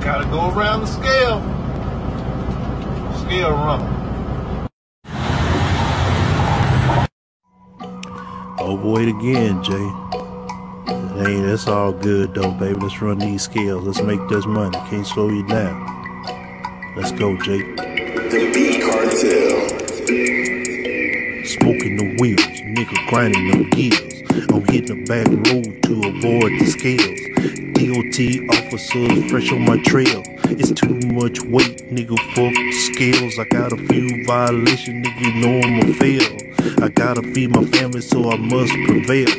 go around the scale. Scale runner. Overweight again, Jay. Hey, that's all good though, baby. Let's run these scales. Let's make this money. Can't slow you down. Let's go, Jay. The B Cartel. Smoking the wheels, nigga grinding them gears. I'm hitting the back road to avoid the scales. DOT officers fresh on my trail. It's too much weight, nigga. Fuck the scales. I got a few violations, nigga. You know I'ma fail. I gotta feed my family, so I must prevail.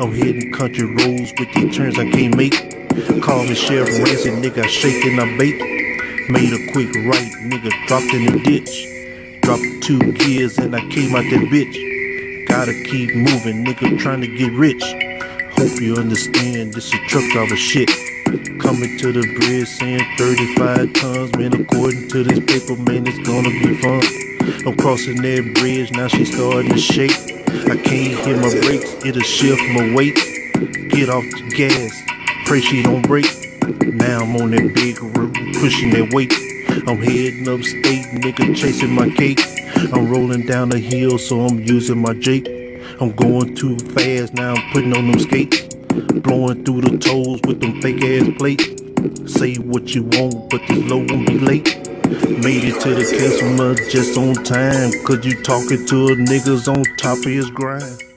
I'm hitting country roads with these turns I can't make. Call me Sheriff Ramsey, nigga. I shake and I bake. Made a quick right, nigga. Dropped in the ditch. Dropped two gears and I came out that bitch. Gotta keep moving, nigga, trying to get rich. Hope you understand, this a truck driver shit. Coming to the bridge saying 35 tons, man, according to this paper, man, it's gonna be fun. I'm crossing that bridge, now she starting to shake. I can't hit my brakes, it'll shift my weight. Get off the gas, pray she don't break. Now I'm on that big road, pushing that weight. I'm heading upstate, nigga, chasing my cake. I'm rolling down the hill, so I'm using my Jake. I'm going too fast, now I'm putting on them skates. Blowing through the toes with them fake ass plates. Say what you want, but this low won't be late. Made it to the customer just on time, cause you talking to a niggas on top of his grind.